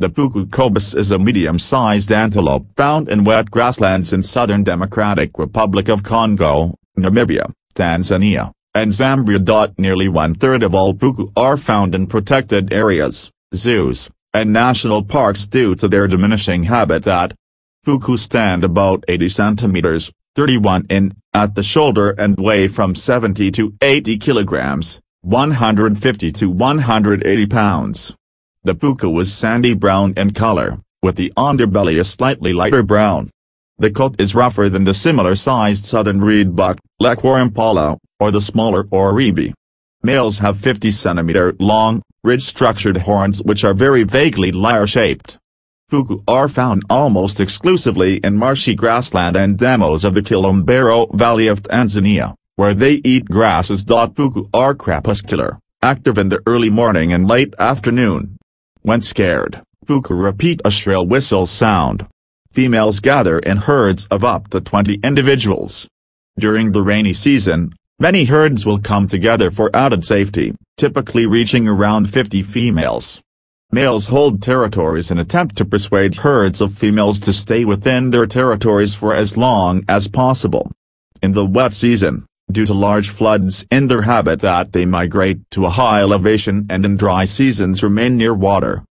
The puku kobus is a medium-sized antelope found in wet grasslands in southern Democratic Republic of Congo, Namibia, Tanzania, and Zambia. Nearly one-third of all puku are found in protected areas, zoos, and national parks due to their diminishing habitat. Puku stand about 80 centimeters, 31 in, at the shoulder and weigh from 70 to 80 kilograms, 150 to 180 pounds. The puku is sandy brown in color, with the underbelly a slightly lighter brown. The coat is rougher than the similar-sized southern reedbuck, lechwe or impala, or the smaller oribi. Males have 50 cm long, ridge-structured horns which are very vaguely lyre-shaped. Puku are found almost exclusively in marshy grassland and dambos of the Kilombero Valley of Tanzania, where they eat grasses. Puku are crepuscular, active in the early morning and late afternoon. When scared, puku repeat a shrill whistle sound. Females gather in herds of up to 20 individuals. During the rainy season, many herds will come together for added safety, typically reaching around 50 females. Males hold territories and attempt to persuade herds of females to stay within their territories for as long as possible. In the wet season, due to large floods in their habitat they migrate to a high elevation and in dry seasons remain near water.